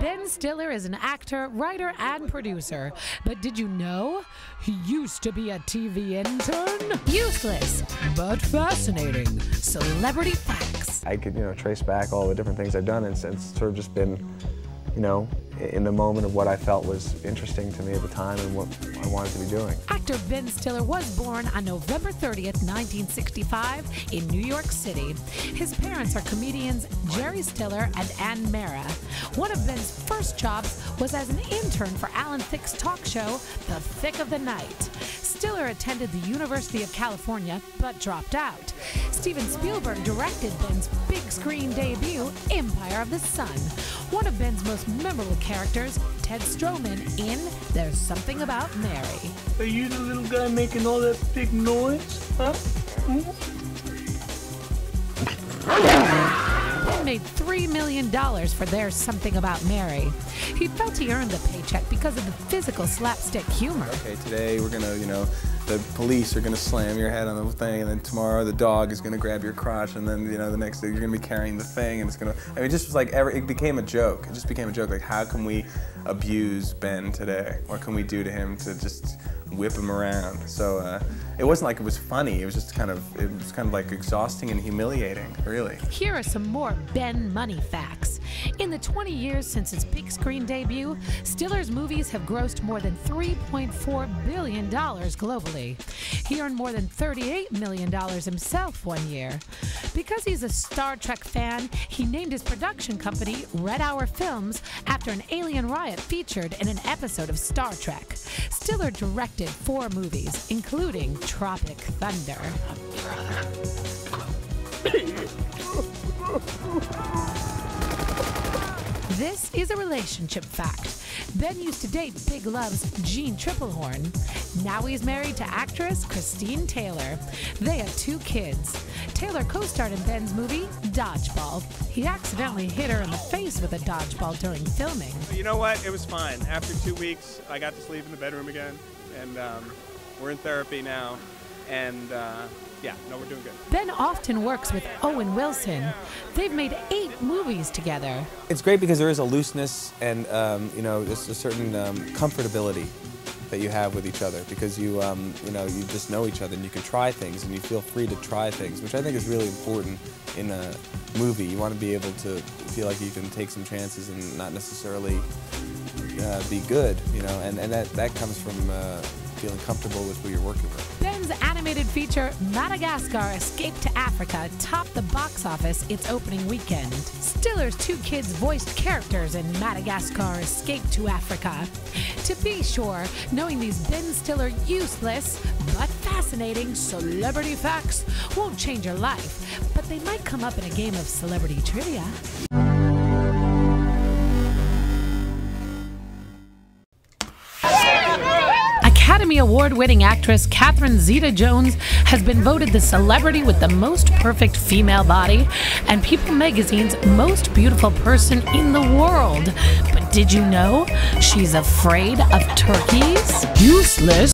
Ben Stiller is an actor, writer, and producer. But did you know he used to be a TV intern? Useless, but fascinating. Celebrity facts. I could, you know, trace back all the different things I've done, and it's, sort of just been, you know, in the moment of what I felt was interesting to me at the time and what I wanted to be doing. Actor Ben Stiller was born on November 30th, 1965, in New York City. His parents are comedians Jerry Stiller and Anne Meara. One of Ben's first jobs was as an intern for Alan Thicke's talk show, The Thicke of the Night. Stiller attended the University of California but dropped out. Steven Spielberg directed Ben's big screen debut, Empire of the Sun. One of Ben's most memorable characters, Ted Stroehmann, in There's Something About Mary. Are you the little guy making all that big noise? Huh? Ben made $3 million for There's Something About Mary. He felt he earned the paycheck because of the physical slapstick humor. Okay, today we're gonna, you know, the police are gonna slam your head on the thing, and then tomorrow the dog is gonna grab your crotch, and then you know the next day you're gonna be carrying the thing, and it's gonna. I mean, it just was like every, it became a joke. It just became a joke. Like, how can we abuse Ben today? What can we do to him to just whip him around? So uh, it wasn't like it was funny. It was just kind of it was kind of like exhausting and humiliating, really. Here are some more Ben Money facts. In the 20 years since its big screen debut, Stiller's movies have grossed more than $3.4 billion globally. He earned more than $38 million himself one year. Because he's a Star Trek fan, he named his production company Red Hour Films after an alien riot featured in an episode of Star Trek. Stiller directed four movies, including Tropic Thunder. This is a relationship fact. Ben used to date Big Love's Jeanne Tripplehorn. Now he's married to actress Christine Taylor. They have two kids. Taylor co starred in Ben's movie Dodgeball. He accidentally hit her in the face with a dodgeball during filming. You know what? It was fine. After two weeks, I got to sleep in the bedroom again, and um, we're in therapy now. And uh, yeah, no, we're doing good. Ben often works with Owen Wilson. They've made eight movies together. It's great because there is a looseness and um, you know there's a certain um, comfortability that you have with each other because you um, you know you just know each other and you can try things and you feel free to try things, which I think is really important in a movie. You want to be able to feel like you can take some chances and not necessarily uh, be good, you know, and, and that, that comes from uh, feeling comfortable with who you're working with. Ben's animated feature Madagascar Escape to Africa topped the box office its opening weekend. Stiller's two kids voiced characters in Madagascar Escape to Africa. To be sure, knowing these Ben Stiller useless but fascinating celebrity facts won't change your life, but they might come up in a game of celebrity trivia. Academy Award winning actress Catherine Zeta Jones has been voted the celebrity with the most perfect female body and People magazine's most beautiful person in the world. But did you know she's afraid of turkeys? Useless